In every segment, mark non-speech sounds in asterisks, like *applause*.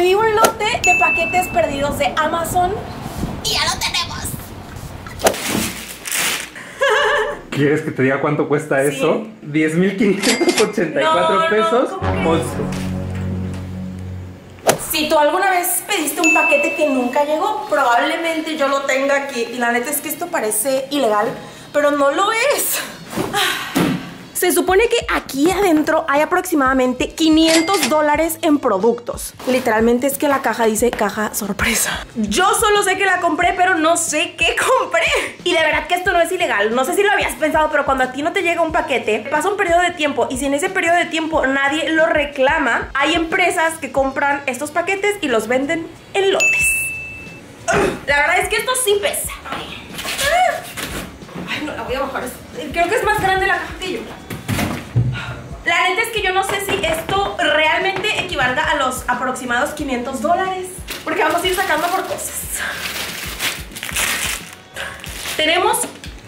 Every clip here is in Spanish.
Pedí un lote de paquetes perdidos de Amazon y ya lo tenemos. ¿Quieres que te diga cuánto cuesta Sí. eso? 10.584 No, no, pesos. ¿cómo crees? Si tú alguna vez pediste un paquete que nunca llegó, probablemente yo lo tenga aquí. Y la neta es que esto parece ilegal, pero no lo es. Se supone que aquí adentro hay aproximadamente 500 dólares en productos. Literalmente es que la caja dice caja sorpresa. Yo solo sé que la compré, pero no sé qué *laughs* compré. Y de verdad que esto no es ilegal. No sé si lo habías pensado, pero cuando a ti no te llega un paquete, pasa un periodo de tiempo y si en ese periodo de tiempo nadie lo reclama, hay empresas que compran estos paquetes y los venden en lotes. La verdad es que esto sí pesa. Ay, no la voy a bajar. Creo que es más grande la caja que yo. La neta es que yo no sé si esto realmente equivalga a los aproximados 500 dólares. Porque vamos a ir sacando por cosas. Tenemos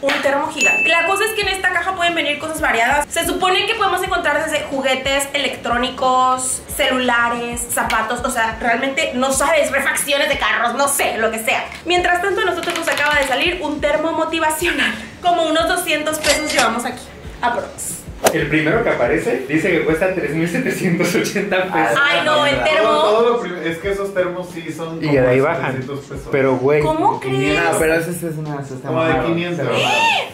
un termo gigante. La cosa es que en esta caja pueden venir cosas variadas. Se supone que podemos encontrar desde juguetes electrónicos, celulares, zapatos. O sea, realmente no sabes, refacciones de carros, no sé, lo que sea. Mientras tanto, a nosotros nos acaba de salir un termo motivacional. Como unos 200 pesos llevamos aquí. Aprox. El primero que aparece dice que cuesta 3.780 pesos. Ay, no, el termo. Todo, todo es que esos termos sí son Y como de ahí bajan. 700 pesos. Pero, güey. ¿Cómo crees? No, pero ese es una. ese está Como de mamado. 500.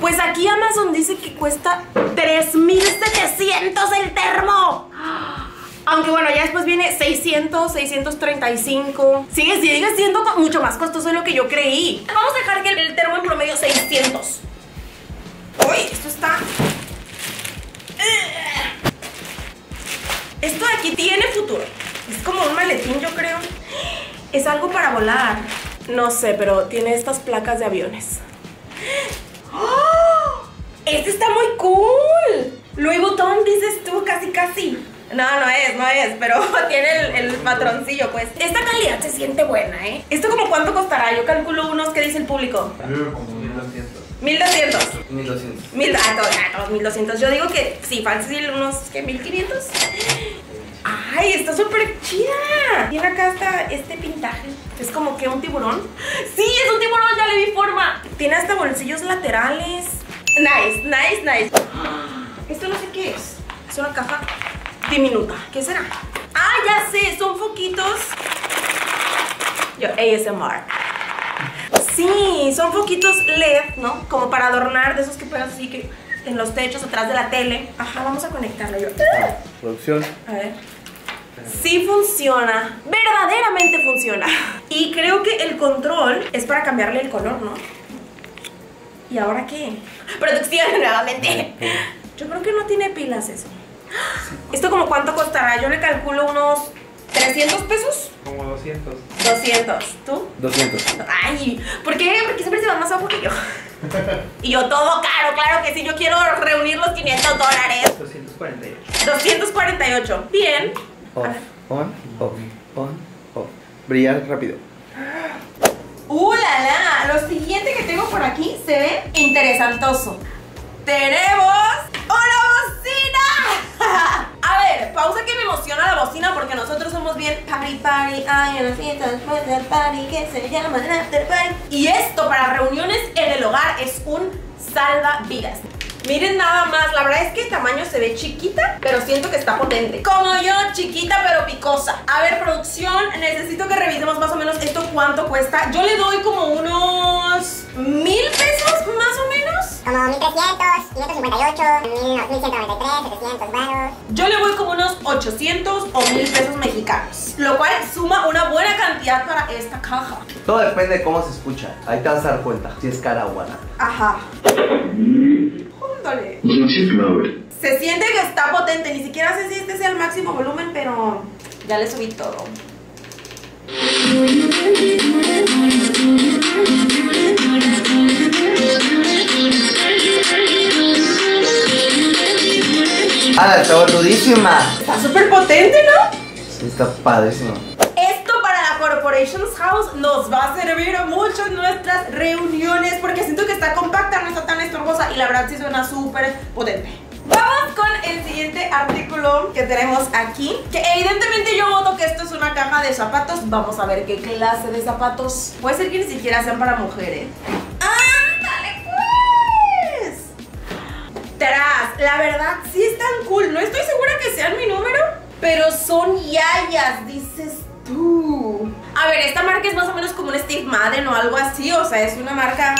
Pues aquí Amazon dice que cuesta 3700 el termo. Aunque bueno, ya después viene 600, 635. Sigue, sigue siendo mucho más costoso de lo que yo creí. Vamos a dejar que el, el termo en promedio 600. Uy, esto está. Esto de aquí tiene futuro. Es como un maletín, yo creo. Es algo para volar. No sé, pero tiene estas placas de aviones. ¡Oh! Este está muy cool. Louis Vuitton dices tú, casi casi. No, no es, no es, pero *laughs* tiene el, patroncillo, pues. Esta calidad se siente buena, ¿eh? ¿Esto como cuánto costará? Yo calculo unos, ¿qué dice el público? 1200. 1200. 1200. Mil, ah, ah, todos 1200. Yo digo que sí, fácil, unos, ¿qué? 1500. Ay, está súper chida. Tiene acá hasta este pintaje. Es como que un tiburón. Sí, es un tiburón, ya le vi forma. Tiene hasta bolsillos laterales. Nice, nice, nice. *gasps* Esto no sé qué es. Es una caja diminuta. ¿Qué será? Ah, ya sé, son foquitos. Yo, ASMR. Sí, son foquitos LED, ¿no? Como para adornar de esos que pegas así que en los techos atrás de la tele. Ajá, vamos a conectarlo yo. Producción. A ver. Sí funciona. Verdaderamente funciona. Y creo que el control es para cambiarle el color, ¿no? ¿Y ahora qué? Producción nuevamente. Yo creo que no tiene pilas eso. ¿Esto como cuánto costará? Yo le calculo unos 300 pesos. Como 200. 200. ¿Tú? 200. Ay, ¿por qué? Porque siempre se van más abajo que yo. *laughs* Y yo todo caro, claro que sí. Yo quiero reunir los 500 dólares. 248. 248. Bien. Off. On. Off. On. Off. Brillar rápido. ¡Uh, la, la! Lo siguiente que tengo por aquí se ve interesantoso. Tenemos Hay party que se llama party. Y esto para reuniones en el hogar es un salvavidas. Miren nada más, la verdad es que el tamaño se ve chiquita, pero siento que está potente. Como yo, chiquita pero picosa. A ver, producción, necesito que revisemos más o menos esto cuánto cuesta. Yo le doy como unos 1300, 558, 1193, 700 varos. Yo le voy como unos 800 o mil pesos mexicanos. Lo cual suma una buena cantidad para esta caja. Todo depende de cómo se escucha. Ahí te vas a dar cuenta si es cara o buena. Ajá. Júndole. Se siente que está potente, ni siquiera sé si este sea el máximo volumen, pero ya le subí todo. ¡Ah, está boludísima! Está súper potente, ¿no? Sí, está padrísimo. Esto para la Corporations House nos va a servir mucho en nuestras reuniones porque siento que está compacta, no está tan estorbosa y la verdad sí suena súper potente. Vamos con el siguiente artículo que tenemos aquí. Que evidentemente yo voto que esto es una caja de zapatos. Vamos a ver qué clase de zapatos. Puede ser que ni siquiera sean para mujeres. ¡Ándale, pues! Tras, la verdad sí están cool. No estoy segura que sean mi número, pero son yayas, dices tú. A ver, esta marca es más o menos como un Steve Madden o algo así. O sea, es una marca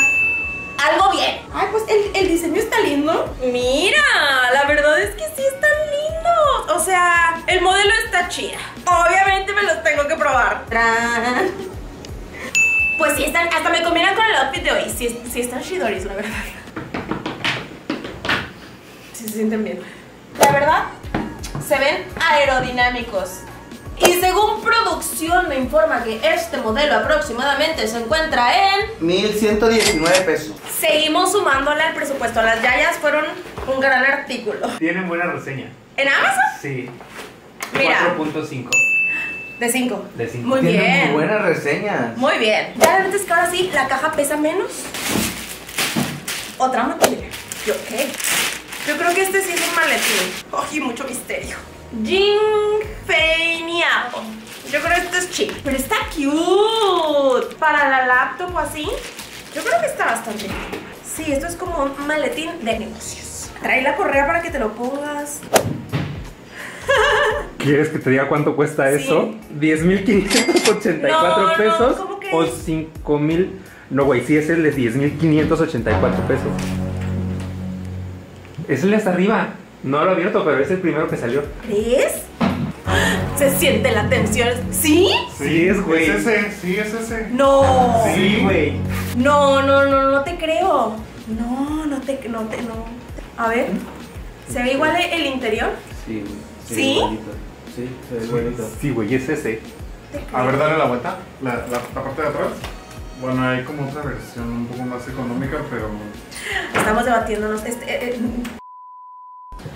algo bien. Ay, pues el, el diseño está lindo. Mira, la verdad es que sí están lindos. O sea, el modelo está chida. Obviamente me los tengo que probar. Pues sí están, hasta me combinan con el outfit de hoy. Sí, sí están chidoris, la verdad. Sí se sienten bien. La verdad, se ven aerodinámicos. Y según producción me informa que este modelo aproximadamente se encuentra en 1119 pesos. Seguimos sumándole al presupuesto. Las yayas fueron un gran artículo. Tienen buena reseña. ¿En Amazon? Sí. Mira. 4.5. De 5. De cinco. Muy Tiene bien. muy buenas reseñas. Muy bien. Ya la neta es que ahora sí la caja pesa menos. Otra materia. Yo, ok. Yo creo que este sí es un maletín. ¡Ay, mucho misterio! Jing Feiniapo. Yo creo que esto es chip. Pero está cute. Para la laptop o así. Yo creo que está bastante bien. Sí, esto es como un maletín de negocios. Trae la correa para que te lo pongas. *laughs* ¿Quieres que te diga cuánto cuesta Sí. eso? 10.584 No, no, pesos ¿cómo que? o 5.000. No, güey, sí es el de 10.584 pesos. Es el de hasta arriba. No lo he abierto, pero es el primero que salió. ¿Crees? Se siente la tensión. ¿Sí? Sí, es, güey. Es ese, sí, es ese. No. Sí, güey. No, no, no, no te creo. No, no te, no te, no. A ver, ¿se ve igual el interior? Sí, ¿Sí? igualito. Sí, se ve igualito. Sí, güey, es ese. A ver, dale la vuelta. La, la, la parte de atrás. Bueno, hay como otra versión un poco más económica, pero. Estamos debatiéndonos. Este, eh, eh.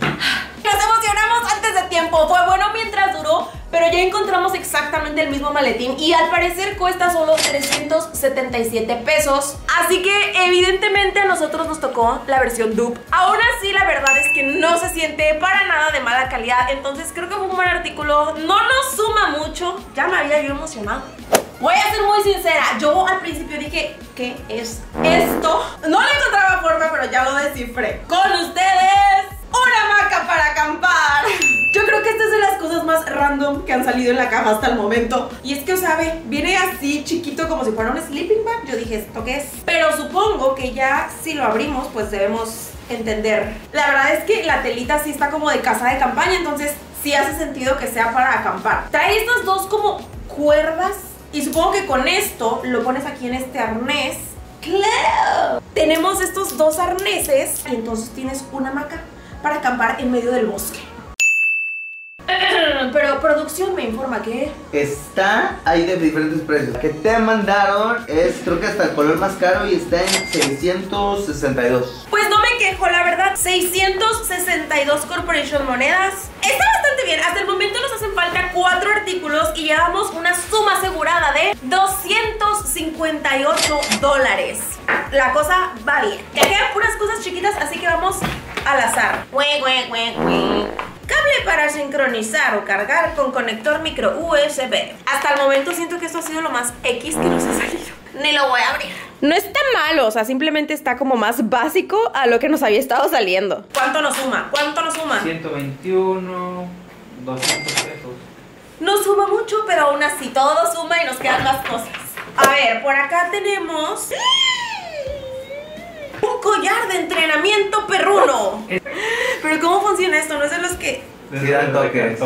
Nos emocionamos antes de Fue bueno mientras duró, pero ya encontramos exactamente el mismo maletín y al parecer cuesta solo 377 pesos. Así que evidentemente a nosotros nos tocó la versión dupe. Aún así, la verdad es que no se siente para nada de mala calidad. Entonces creo que fue un buen artículo. No nos suma mucho. Ya me había yo emocionado. Voy a ser muy sincera, yo al principio dije, ¿qué es esto? No le encontraba forma, pero ya lo descifré. Con ustedes, una hamaca para acampar. Yo creo que esta es de las cosas más random que han salido en la caja hasta el momento. Y es que, o sea, ve, viene así chiquito como si fuera un sleeping bag. Yo dije, ¿esto qué es? Pero supongo que ya si lo abrimos, pues debemos entender. La verdad es que la telita sí está como de casa de campaña, entonces sí hace sentido que sea para acampar. Trae estas dos como cuerdas y supongo que con esto lo pones aquí en este arnés. ¡Claro! Tenemos estos dos arneses y entonces tienes una hamaca para acampar en medio del bosque. Pero producción me informa que Está ahí de diferentes precios. Que te mandaron es, creo que hasta el color más caro y está en 662. Pues no me quejo, la verdad. 662 Corporation monedas. Está bastante bien. Hasta el momento nos hacen falta cuatro artículos y llevamos una suma asegurada de 258 dólares. La cosa va bien. Ya quedan puras cosas chiquitas, así que vamos al azar. Hue, hue, hue, hue. Cable para sincronizar o cargar con conector micro USB. Hasta el momento siento que esto ha sido lo más X que nos ha salido. Ni lo voy a abrir. No está malo, o sea, simplemente está como más básico a lo que nos había estado saliendo. ¿Cuánto nos suma? ¿Cuánto nos suma? 121, 200 pesos. No suma mucho, pero aún así todo suma y nos quedan más cosas. A ver, por acá tenemos *gasps* un collar de entrenamiento perruno. Pero ¿cómo funciona esto? No es de los que... Sí, dan toques.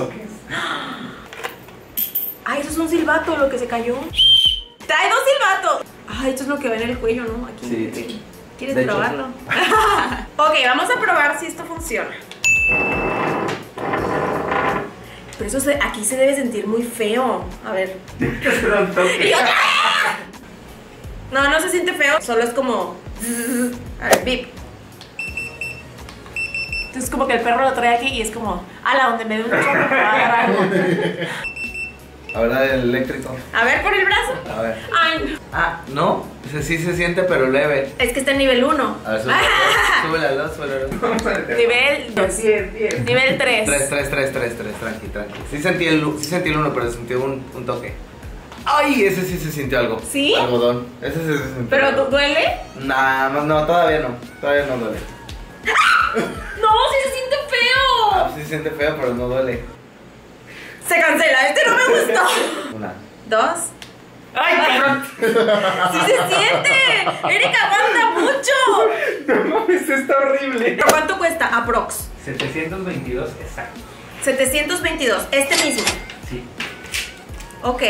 Ay, eso es un silbato lo que se cayó. Trae dos silbatos. Ay, esto es lo que va en el cuello, ¿no? Aquí. Sí. ¿Quieres De hecho. probarlo? *laughs* ok, vamos a probar si esto funciona. Pero eso se- aquí se debe sentir muy feo. A ver. *laughs* Y otra vez. No, no se siente feo, solo es como. *laughs* A ver, bip. Entonces, como que el perro lo trae aquí y es como. A la donde me dé un chorro me va a dar algo. A ver, el eléctrico. A ver, por el brazo. A ver. Ay, no. Ah, no. Ese sí se siente, pero leve. es que está en nivel 1. A ver, súbele. Al dos, *laughs* súbele al dos. Vamos a meter. Nivel 2. Nivel 3. Tres, tres, tres, tres, tres, tranqui, tranqui. Sí sentí el, sí sentí el uno, pero sentí un, un toque. Ay, ese sí se sintió algo. ¿Sí? Algodón. Ese sí se sintió. ¿Pero algo. du- duele? Nah, más no, todavía no. Todavía no duele. No, sí se siente Ah, feo. sí se siente feo, pero no duele. Se cancela, este no me gustó. Una. Dos. ¡Ay, cabrón! Sí se siente. Erika aguanta mucho. No mames, está horrible. ¿Pero cuánto cuesta? Aprox. 722, exacto. 722. Este mismo. Sí. Ok.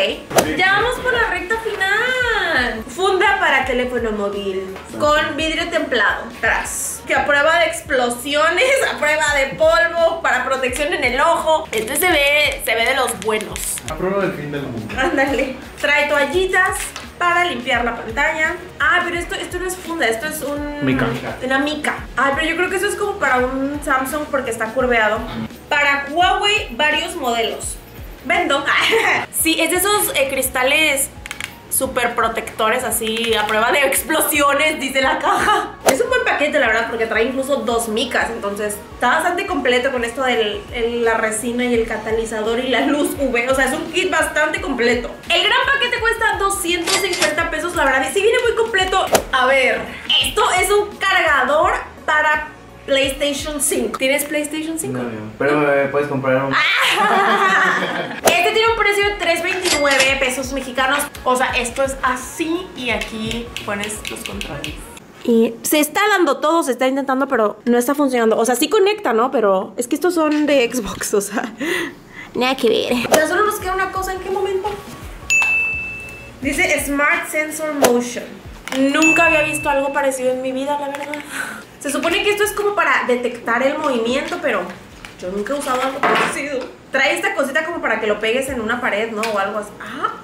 Ya vamos por la recta final. Funda para teléfono móvil. Con vidrio templado. Tras. Que a prueba de explosiones, a prueba de polvo, para protección en el ojo. Este se ve, se ve de los buenos. A prueba del fin del mundo. Ándale. Trae toallitas para limpiar la pantalla. Ah, pero esto, esto no es funda, esto es un. Mica. Una mica. Ah, pero yo creo que eso es como para un Samsung porque está curveado. Para Huawei, varios modelos. Vendo. *laughs* sí, es de esos eh, cristales super protectores así a prueba de explosiones, dice la caja. Es un buen paquete, la verdad, porque trae incluso dos micas, entonces está bastante completo con esto de la resina y el catalizador y la luz UV, o sea, es un kit bastante completo. El gran paquete cuesta 250 pesos, la verdad, y sí viene muy completo. A ver, esto es un cargador para PlayStation 5. ¿Tienes PlayStation 5? No, pero eh, puedes comprar un. *laughs* Este tiene un precio de 3.29 pesos mexicanos. O sea, esto es así y aquí pones los controles. Y se está dando todo, se está intentando, pero no está funcionando. O sea, sí conecta, ¿no? Pero es que estos son de *laughs* Xbox, o sea, nada que ver. Ya solo nos queda una cosa, ¿en qué momento? Dice Smart Sensor Motion. Nunca había visto algo parecido en mi vida, la verdad. Se supone que esto es como para detectar el movimiento, pero yo nunca he usado algo parecido. Trae esta cosita como para que lo pegues en una pared, ¿no? O algo así. Ah.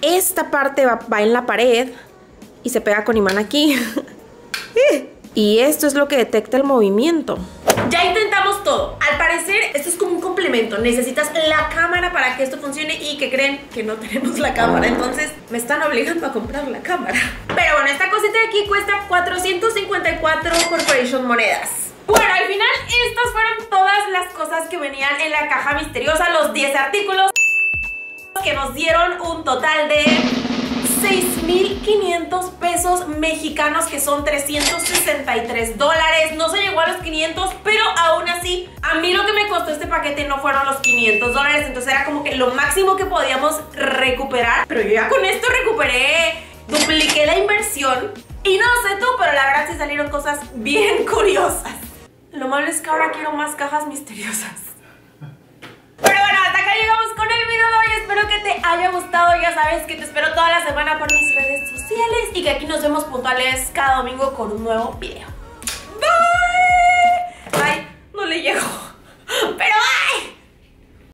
Esta parte va, va en la pared y se pega con imán aquí. *laughs* y esto es lo que detecta el movimiento. Ya intentamos todo. Al parecer, esto es como Necesitas la cámara para que esto funcione y que creen que no tenemos la cámara. Entonces, me están obligando a comprar la cámara. Pero bueno, esta cosita de aquí cuesta 454 Corporation monedas. Bueno, al final, estas fueron todas las cosas que venían en la caja misteriosa, los 10 artículos que nos dieron un total de 6.500 pesos mexicanos, que son 363 dólares. No se llegó a los 500, pero aún así, a mí lo que me costó este paquete no fueron los 500 dólares. Entonces era como que lo máximo que podíamos recuperar. Pero yo ya con esto recuperé, dupliqué la inversión. Y no sé tú, pero la verdad sí salieron cosas bien *laughs* curiosas. Lo malo es que ahora quiero más cajas misteriosas el video de hoy, espero que te haya gustado, ya sabes que te espero toda la semana por mis redes sociales y que aquí nos vemos puntuales cada domingo con un nuevo video. ¡Bye! Ay, no le llegó, *laughs* pero ¡bye!